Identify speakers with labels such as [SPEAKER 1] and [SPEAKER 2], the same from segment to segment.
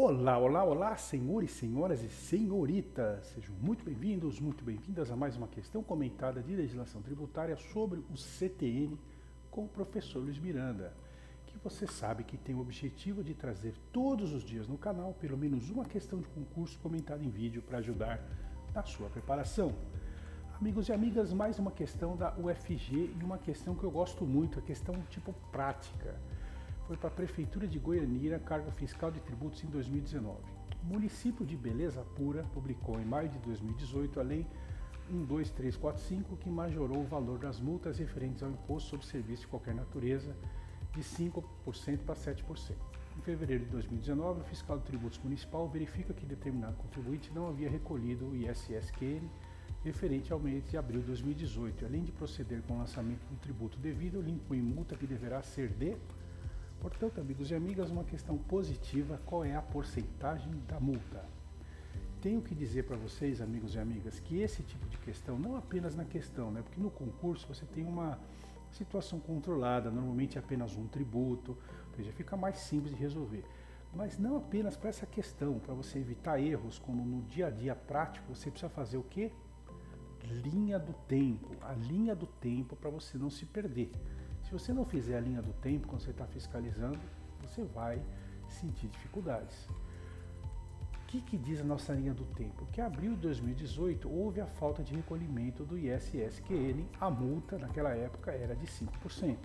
[SPEAKER 1] Olá, olá, olá, senhores, senhoras e senhoritas. Sejam muito bem-vindos, muito bem-vindas a mais uma questão comentada de legislação tributária sobre o CTN com o professor Luiz Miranda, que você sabe que tem o objetivo de trazer todos os dias no canal pelo menos uma questão de concurso comentada em vídeo para ajudar na sua preparação. Amigos e amigas, mais uma questão da UFG e uma questão que eu gosto muito, a questão tipo prática foi para a Prefeitura de Goianira cargo fiscal de tributos em 2019. O município de Beleza Pura publicou em maio de 2018 a Lei 12345, que majorou o valor das multas referentes ao imposto sobre serviço de qualquer natureza de 5% para 7%. Em fevereiro de 2019, o fiscal de tributos municipal verifica que determinado contribuinte não havia recolhido o ISSQN referente ao mês de abril de 2018, além de proceder com o lançamento do tributo devido, ele inclui multa que deverá ser de Portanto, amigos e amigas, uma questão positiva, qual é a porcentagem da multa? Tenho que dizer para vocês, amigos e amigas, que esse tipo de questão, não apenas na questão, né? porque no concurso você tem uma situação controlada, normalmente é apenas um tributo, ou seja, fica mais simples de resolver. Mas não apenas para essa questão, para você evitar erros, como no dia a dia prático, você precisa fazer o quê? Linha do tempo, a linha do tempo para você não se perder. Se você não fizer a linha do tempo quando você está fiscalizando, você vai sentir dificuldades. O que, que diz a nossa linha do tempo? Que abril de 2018 houve a falta de recolhimento do ISSQN, a multa naquela época era de 5%.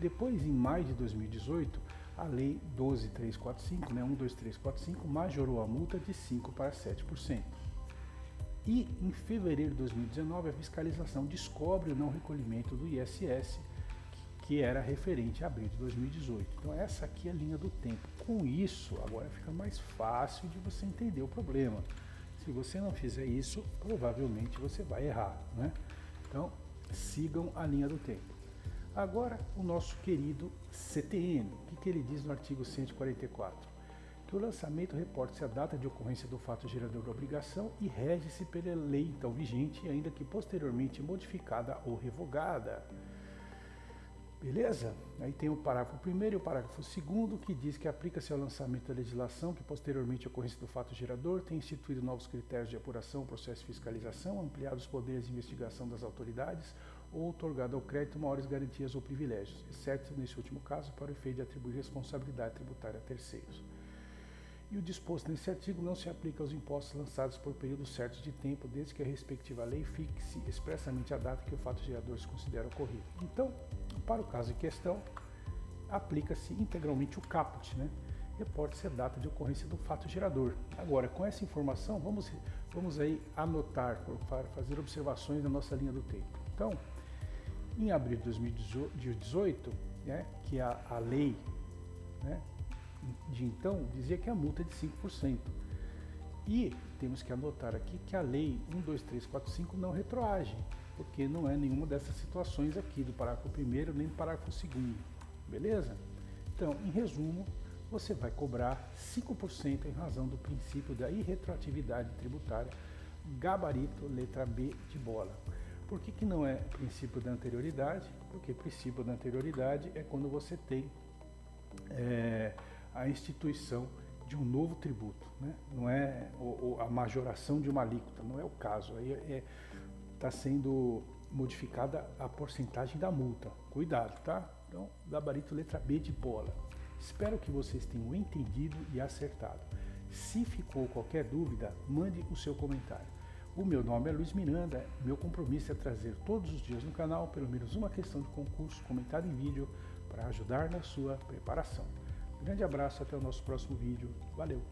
[SPEAKER 1] Depois, em maio de 2018, a Lei 12345, né, 12345, majorou a multa de 5% para 7%. E em fevereiro de 2019, a fiscalização descobre o não recolhimento do ISS, que era referente a abril de 2018. Então, essa aqui é a linha do tempo. Com isso, agora fica mais fácil de você entender o problema. Se você não fizer isso, provavelmente você vai errar. Né? Então, sigam a linha do tempo. Agora, o nosso querido CTN. O que, que ele diz no artigo 144? Que o lançamento reporte-se a data de ocorrência do fato gerador da obrigação e rege-se pela lei então vigente, ainda que posteriormente modificada ou revogada. Beleza? Aí tem o parágrafo primeiro e o parágrafo segundo que diz que aplica-se ao lançamento da legislação que posteriormente à ocorrência do fato gerador tem instituído novos critérios de apuração, processo de fiscalização, ampliado os poderes de investigação das autoridades ou otorgado ao crédito maiores garantias ou privilégios, exceto nesse último caso para o efeito de atribuir responsabilidade tributária a terceiros. E o disposto nesse artigo não se aplica aos impostos lançados por períodos certos de tempo, desde que a respectiva lei fixe expressamente a data que o fato gerador se considera ocorrido. Então, para o caso em questão, aplica-se integralmente o caput, né? reporte-se a data de ocorrência do fato gerador. Agora, com essa informação, vamos, vamos aí anotar, fazer observações na nossa linha do tempo. Então, em abril de 2018, né, que a, a lei né, de então dizia que a multa é de 5%. E temos que anotar aqui que a lei 12345 não retroage, porque não é nenhuma dessas situações aqui, do parágrafo 1 nem do parágrafo 2 beleza? Então, em resumo, você vai cobrar 5% em razão do princípio da irretroatividade tributária, gabarito letra B de bola. Por que, que não é princípio da anterioridade? Porque princípio da anterioridade é quando você tem é, a instituição de um novo tributo, né? não é o, a majoração de uma alíquota, não é o caso. Aí está é, tá sendo modificada a porcentagem da multa. Cuidado, tá? Então, gabarito letra B de bola. Espero que vocês tenham entendido e acertado. Se ficou qualquer dúvida, mande o seu comentário. O meu nome é Luiz Miranda, meu compromisso é trazer todos os dias no canal pelo menos uma questão de concurso comentada em vídeo para ajudar na sua preparação. Grande abraço, até o nosso próximo vídeo. Valeu!